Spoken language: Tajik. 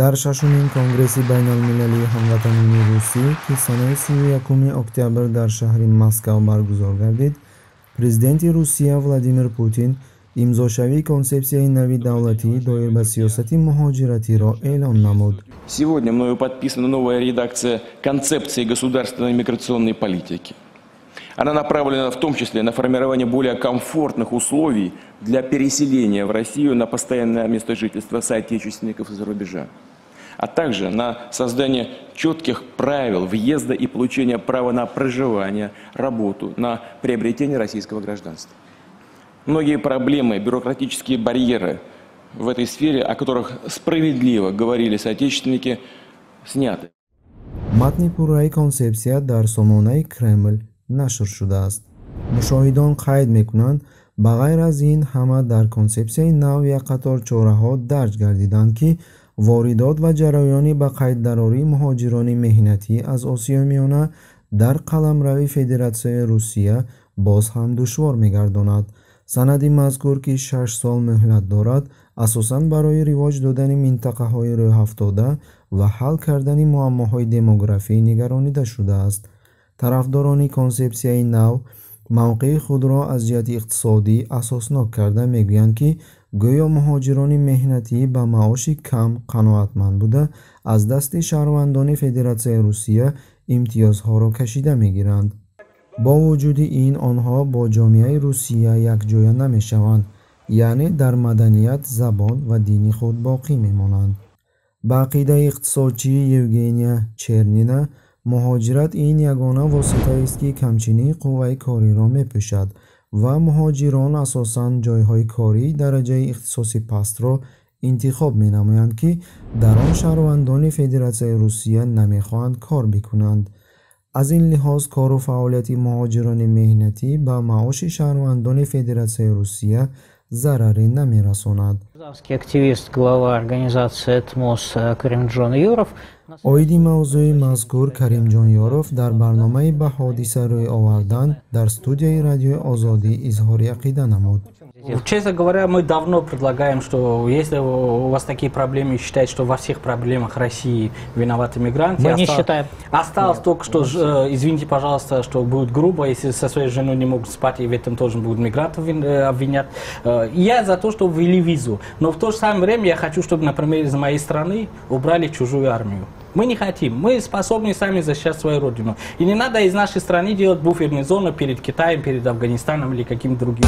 дар шашумин конгресси байналмилалии ҳамватанони русӣ ки санаи сию якуми октябр дар шаҳри москав баргузор гардид президенти русия владимир путин имзошавии консепсияи нави давлатӣ доир ба сиёсати муҳоҷиратиро эълон намуд. Сегодня мною подписана новая редакция концепции государственной миграционной политики она направлена в том числе на формирование более комфортных условий для переселения в Россию на постоянное место жительства соотечественников из-за рубежа, а также на создание четких правил въезда и получения права на проживание, работу, на приобретение российского гражданства. Многие проблемы, бюрократические барьеры в этой сфере, о которых справедливо говорили соотечественники, сняты. матни пурраи консепсия дар сомонаи кремл нашр шудааст. Мушоҳидон қайд мекунанд? Ба ғайр аз ин ҳама дар консепсияи нав як қатор чораҳо дарҷ гардиданд ки воридот ва ҷараёни ба қайддарории муҳоҷирони меҳнатӣ аз осиёи миёна дар қаламрави федератсияи русия боз ҳам душвор мегардонад. Санади мазкур ки шаш сол мӯҳлат дорад асосан барои ривоҷ додани минтақаҳои рӯйҳафтода ва ҳал кардани муаммоҳои демографӣ нигаронида шудааст тарафдорони консепсияи нав мавқеи худро аз ҷиҳати иқтисодӣ асоснок карда мегӯянд ки гӯё муҳоҷирони меҳнатӣ ба маоши кам қаноатманд буда аз дасти шаҳрвандони федератсияи русия имтиёзҳоро кашида мегиранд. Бо вуҷуди ин онҳо бо ҷомеаи русия якҷоя намешаванд яъне дар маданият забон ва дини худ боқӣ мемонанд. Ба ақидаи иқтисодчӣ евгения чернина муҳоҷират ин ягона воситаест ки камчинии қувваи кориро мепӯшад ва муҳоҷирон асосан ҷойҳои кории дараҷаи ихтисоси пастро интихоб менамоянд ки дар он шаҳрвандони федератсияи русия намехоҳанд кор бикунанд. Аз ин лиҳоз кору фаъолияти муҳоҷирони меҳнатӣ ба маоши шаҳрвандони федератсияи русия зараре намерасонад. Активист глава организации этмос каримҷон юров оиди мавзӯи мазкур каримҷон ёров дар барномаи ба ҳодиса рӯй овардан дар студияи радиои озодӣ изҳори ақида намуд Честно говоря, мы давно предлагаем, что если у вас такие проблемы, считаете, что во всех проблемах России виноваты мигранты. Мы не считаем. Осталось Нет. только, что, э, извините, пожалуйста, что будет грубо, если со своей женой не могут спать, и в этом тоже будут мигрантов э, обвинять. Э, я за то, чтобы ввели визу. Но в то же самое время я хочу, чтобы, например, из моей страны убрали чужую армию. Мы не хотим. Мы способны сами защищать свою родину. И не надо из нашей страны делать буферные зоны перед Китаем, перед Афганистаном или каким-то другим.